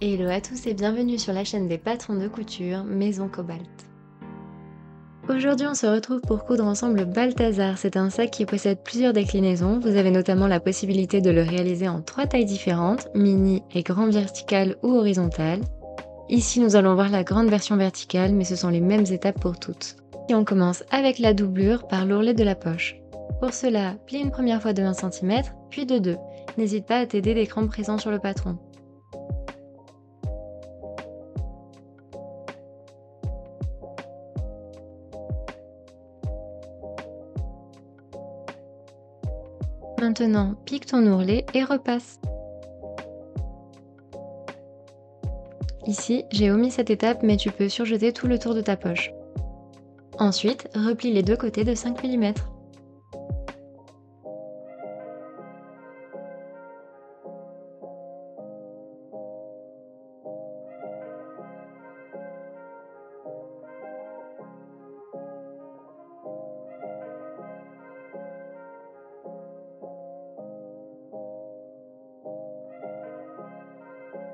Hello à tous et bienvenue sur la chaîne des patrons de couture Maison Cobalt. Aujourd'hui on se retrouve pour coudre ensemble Balthazar, c'est un sac qui possède plusieurs déclinaisons, vous avez notamment la possibilité de le réaliser en trois tailles différentes, mini et grand vertical ou horizontal. Ici nous allons voir la grande version verticale mais ce sont les mêmes étapes pour toutes. Et on commence avec la doublure par l'ourlet de la poche. Pour cela, plie une première fois de 1 cm, puis de 2. N'hésite pas à t'aider des crans présents sur le patron. Maintenant, pique ton ourlet et repasse. Ici, j'ai omis cette étape mais tu peux surjeter tout le tour de ta poche. Ensuite, replie les deux côtés de 5 mm.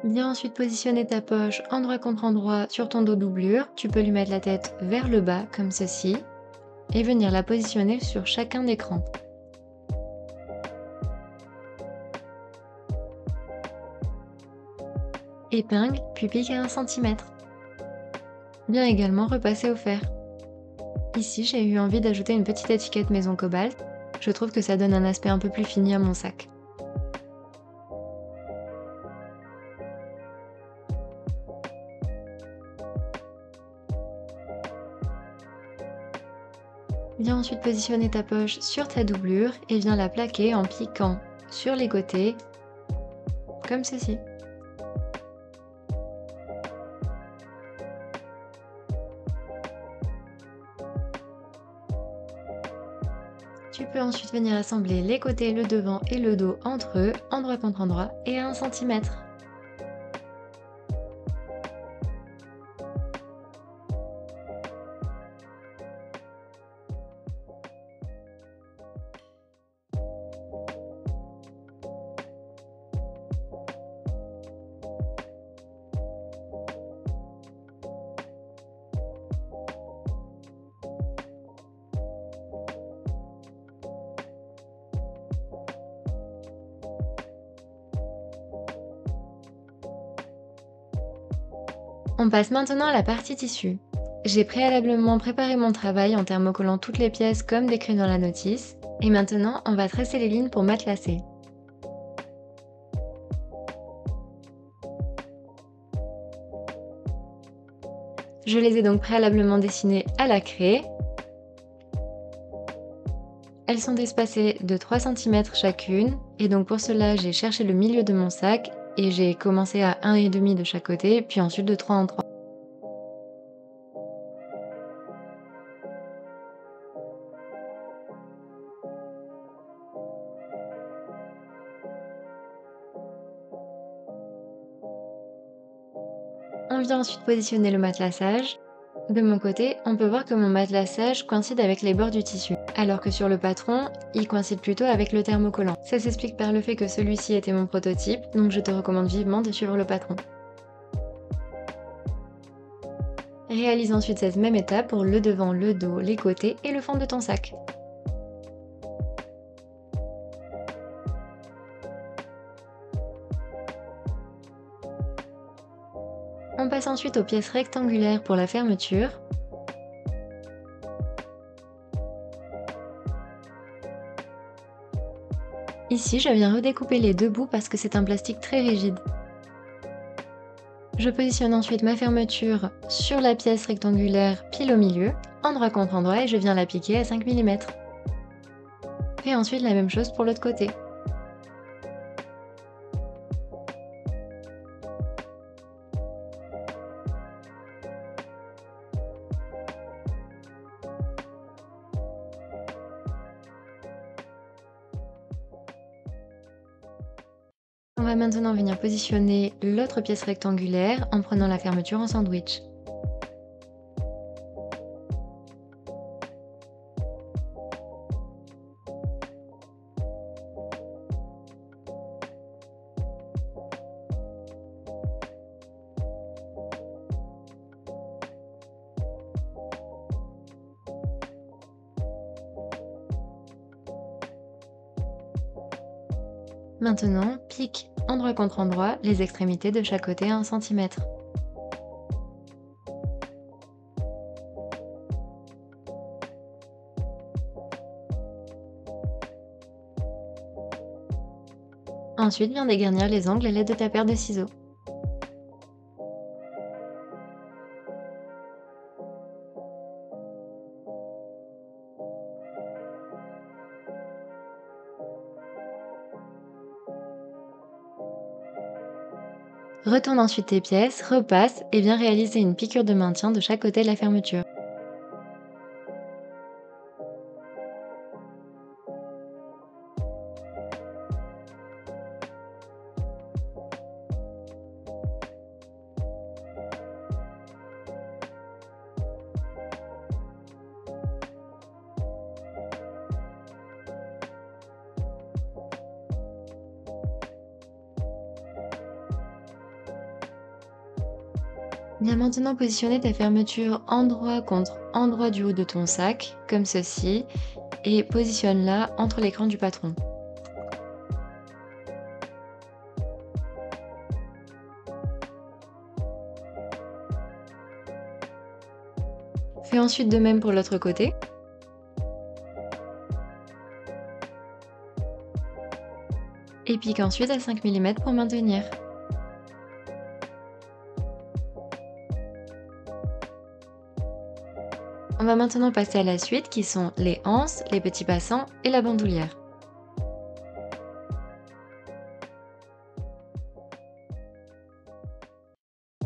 Viens ensuite positionner ta poche endroit contre endroit sur ton dos doublure. Tu peux lui mettre la tête vers le bas comme ceci et venir la positionner sur chacun des crans. Épingle puis pique à 1 cm. Viens également repasser au fer. Ici j'ai eu envie d'ajouter une petite étiquette maison cobalt. Je trouve que ça donne un aspect un peu plus fini à mon sac. Viens ensuite positionner ta poche sur ta doublure et viens la plaquer en piquant sur les côtés, comme ceci. Tu peux ensuite venir assembler les côtés, le devant et le dos entre eux, endroit contre endroit et à 1 cm. On passe maintenant à la partie tissu. J'ai préalablement préparé mon travail en thermocollant toutes les pièces comme décrit dans la notice, et maintenant on va tracer les lignes pour matelassé. Je les ai donc préalablement dessinées à la craie. Elles sont espacées de 3 cm chacune, et donc pour cela j'ai cherché le milieu de mon sac et j'ai commencé à 1,5 de chaque côté, puis ensuite de 3 en 3. On vient ensuite positionner le matelassage. De mon côté, on peut voir que mon matelassage coïncide avec les bords du tissu, alors que sur le patron, il coïncide plutôt avec le thermocollant. Ça s'explique par le fait que celui-ci était mon prototype, donc je te recommande vivement de suivre le patron. Réalise ensuite cette même étape pour le devant, le dos, les côtés et le fond de ton sac. On passe ensuite aux pièces rectangulaires pour la fermeture. Ici, je viens redécouper les deux bouts parce que c'est un plastique très rigide. Je positionne ensuite ma fermeture sur la pièce rectangulaire pile au milieu, endroit contre endroit et je viens la piquer à 5 mm. Et ensuite la même chose pour l'autre côté. maintenant venir positionner l'autre pièce rectangulaire en prenant la fermeture en sandwich. Maintenant, pique endroit contre endroit les extrémités de chaque côté à 1 cm. Ensuite, viens dégarnir les angles à l'aide de ta paire de ciseaux. Retourne ensuite tes pièces, repasse et viens réaliser une piqûre de maintien de chaque côté de la fermeture. Viens maintenant positionner ta fermeture endroit contre endroit du haut de ton sac, comme ceci, et positionne-la entre l'écran du patron. Fais ensuite de même pour l'autre côté. Et pique ensuite à 5 mm pour maintenir. On va maintenant passer à la suite qui sont les anses, les petits passants et la bandoulière.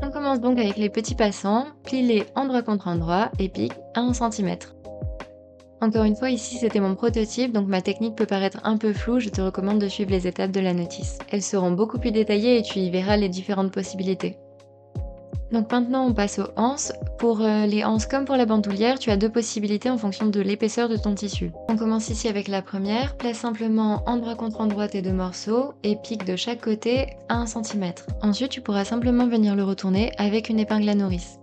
On commence donc avec les petits passants, plie-les endroit contre endroit et pique à 1 cm. Encore une fois, ici c'était mon prototype, donc ma technique peut paraître un peu floue, je te recommande de suivre les étapes de la notice. Elles seront beaucoup plus détaillées et tu y verras les différentes possibilités. Donc maintenant on passe aux anses. Pour euh, les anses comme pour la bandoulière, tu as deux possibilités en fonction de l'épaisseur de ton tissu. On commence ici avec la première, place simplement endroit contre endroit tes deux morceaux et pique de chaque côté à 1 cm. Ensuite tu pourras simplement venir le retourner avec une épingle à nourrice.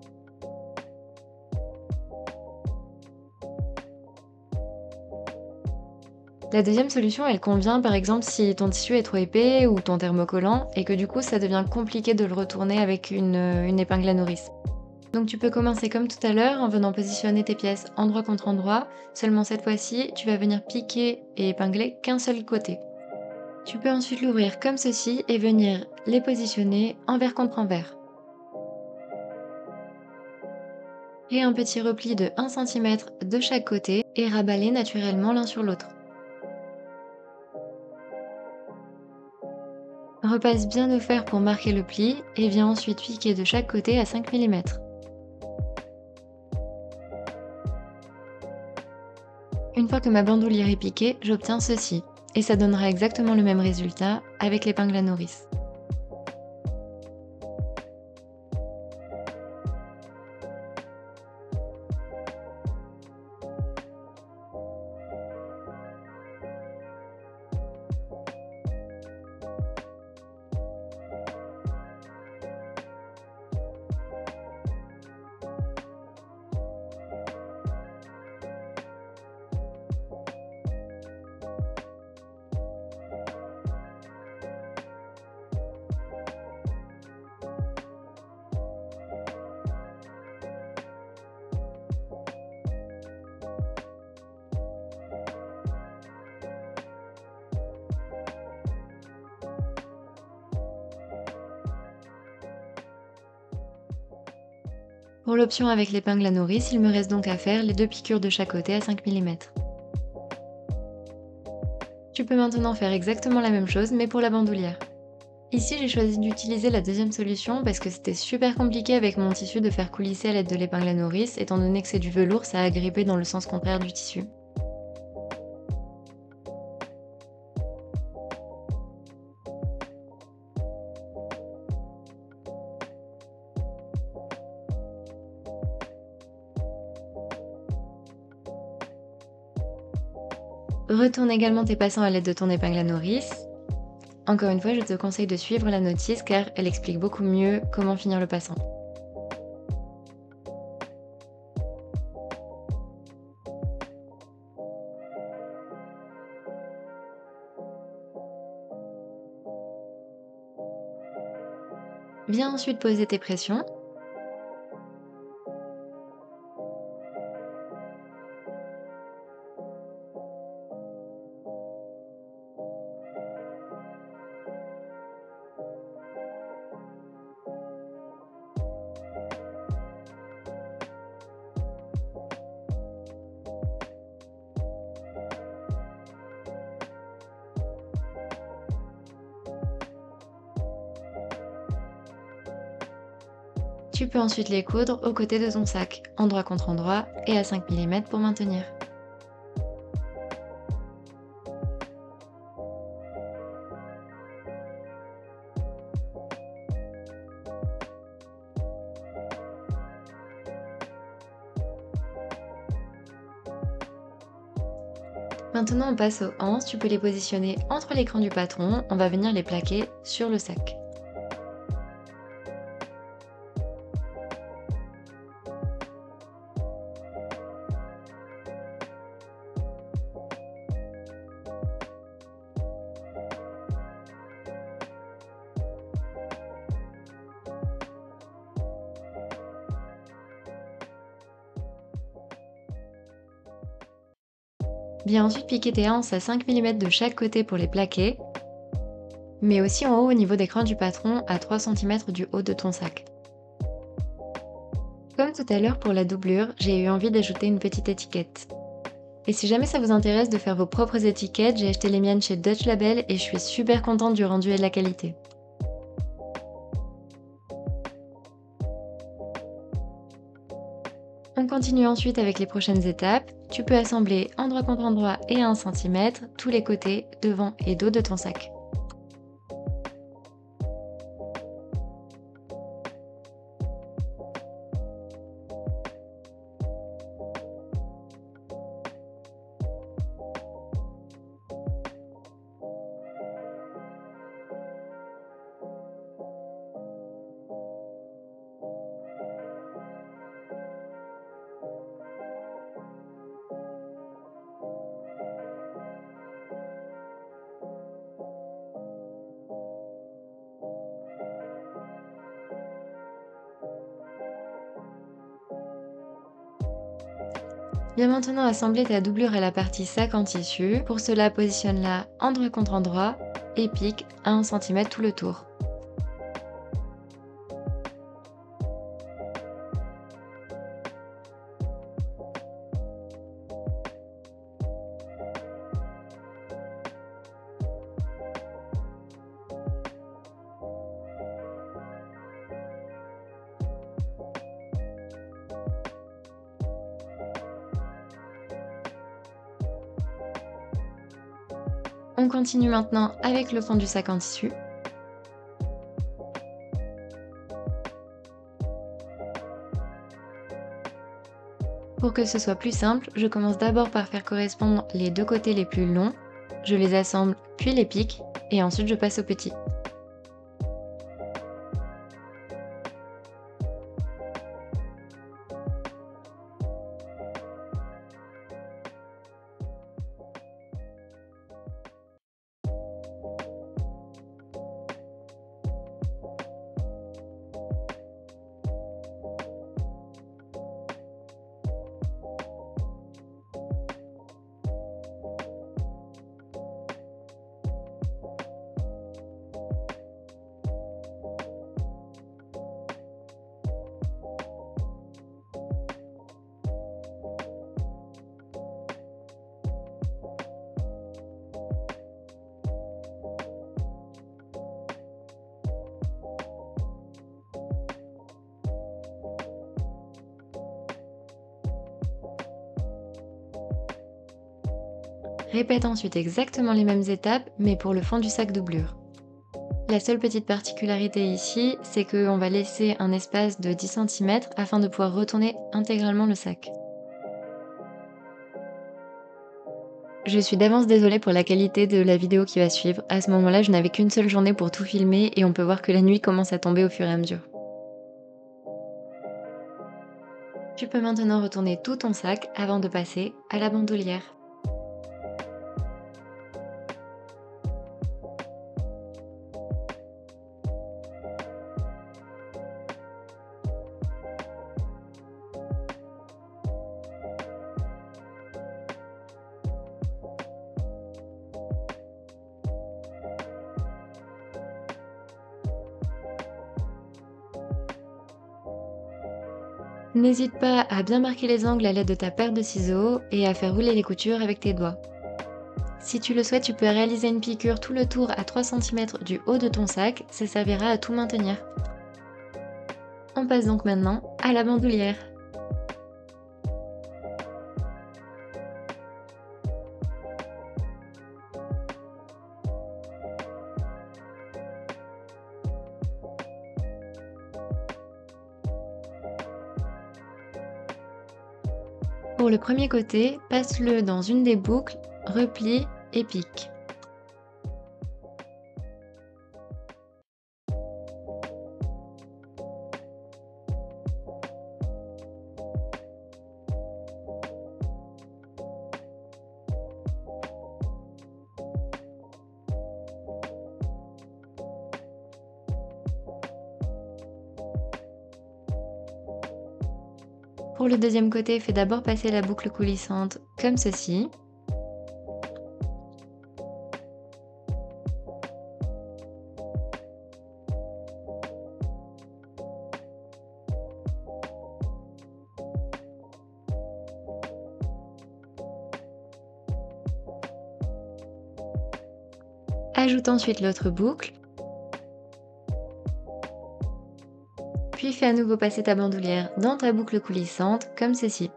La deuxième solution, elle convient par exemple si ton tissu est trop épais ou ton thermocollant et que du coup ça devient compliqué de le retourner avec une, épingle à nourrice. Donc tu peux commencer comme tout à l'heure en venant positionner tes pièces endroit contre endroit, seulement cette fois-ci tu vas venir piquer et épingler qu'un seul côté. Tu peux ensuite l'ouvrir comme ceci et venir les positionner envers contre envers. Et un petit repli de 1 cm de chaque côté et raballer naturellement l'un sur l'autre. Repasse bien au fer pour marquer le pli et viens ensuite piquer de chaque côté à 5 mm. Une fois que ma bandoulière est piquée, j'obtiens ceci, et ça donnera exactement le même résultat avec l'épingle à nourrice. Pour l'option avec l'épingle à nourrice, il me reste donc à faire les deux piqûres de chaque côté à 5 mm. Tu peux maintenant faire exactement la même chose mais pour la bandoulière. Ici j'ai choisi d'utiliser la deuxième solution parce que c'était super compliqué avec mon tissu de faire coulisser à l'aide de l'épingle à nourrice étant donné que c'est du velours ça a grippé dans le sens contraire du tissu. Retourne également tes passants à l'aide de ton épingle à nourrice. Encore une fois, je te conseille de suivre la notice car elle explique beaucoup mieux comment finir le passant. Viens ensuite poser tes pressions peux ensuite les coudre aux côtés de ton sac, endroit contre endroit et à 5 mm pour maintenir. Maintenant on passe aux hanches, tu peux les positionner entre l'écran du patron, on va venir les plaquer sur le sac. Viens ensuite piquer tes hanches à 5 mm de chaque côté pour les plaquer, mais aussi en haut au niveau des crans du patron à 3 cm du haut de ton sac. Comme tout à l'heure pour la doublure, j'ai eu envie d'ajouter une petite étiquette. Et si jamais ça vous intéresse de faire vos propres étiquettes, j'ai acheté les miennes chez Dutch Label et je suis super contente du rendu et de la qualité. On continue ensuite avec les prochaines étapes. Tu peux assembler endroit contre endroit et à 1 cm tous les côtés, devant et dos de ton sac. Viens maintenant assembler ta doublure à la partie sac en tissu. Pour cela, positionne-la endroit contre endroit et pique à 1 cm tout le tour. On continue maintenant avec le fond du sac en tissu. Pour que ce soit plus simple, je commence d'abord par faire correspondre les deux côtés les plus longs, je les assemble puis les pique et ensuite je passe au petit. Répète ensuite exactement les mêmes étapes, mais pour le fond du sac doublure. La seule petite particularité ici, c'est qu'on va laisser un espace de 10 cm afin de pouvoir retourner intégralement le sac. Je suis d'avance désolée pour la qualité de la vidéo qui va suivre. À ce moment-là, je n'avais qu'une seule journée pour tout filmer et on peut voir que la nuit commence à tomber au fur et à mesure. Tu peux maintenant retourner tout ton sac avant de passer à la bandoulière. N'hésite pas à bien marquer les angles à l'aide de ta paire de ciseaux et à faire rouler les coutures avec tes doigts. Si tu le souhaites, tu peux réaliser une piqûre tout le tour à 3 cm du haut de ton sac, ça servira à tout maintenir. On passe donc maintenant à la bandoulière. Pour le premier côté, passe-le dans une des boucles, replie et pique. Pour le deuxième côté, fais d'abord passer la boucle coulissante comme ceci. Ajoute ensuite l'autre boucle puis fais à nouveau passer ta bandoulière dans ta boucle coulissante comme ceci.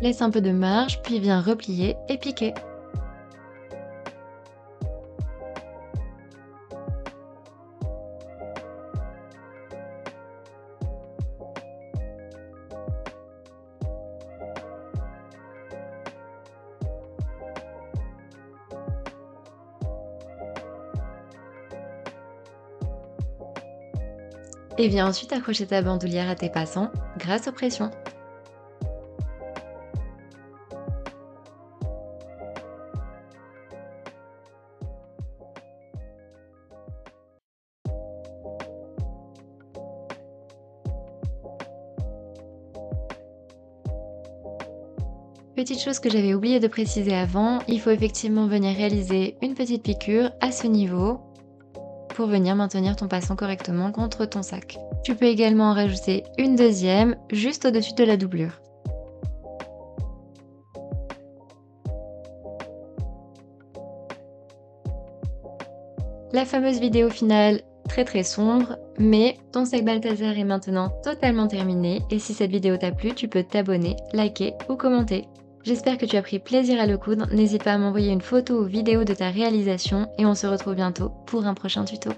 Laisse un peu de marge, puis viens replier et piquer. Et viens ensuite accrocher ta bandoulière à tes passants grâce aux pressions. Petite chose que j'avais oublié de préciser avant, il faut effectivement venir réaliser une petite piqûre à ce niveau pour venir maintenir ton passant correctement contre ton sac. Tu peux également en rajouter une deuxième juste au-dessus de la doublure. La fameuse vidéo finale très très sombre, mais ton sac Balthazar est maintenant totalement terminé et si cette vidéo t'a plu, tu peux t'abonner, liker ou commenter. J'espère que tu as pris plaisir à le coudre, n'hésite pas à m'envoyer une photo ou vidéo de ta réalisation et on se retrouve bientôt pour un prochain tuto.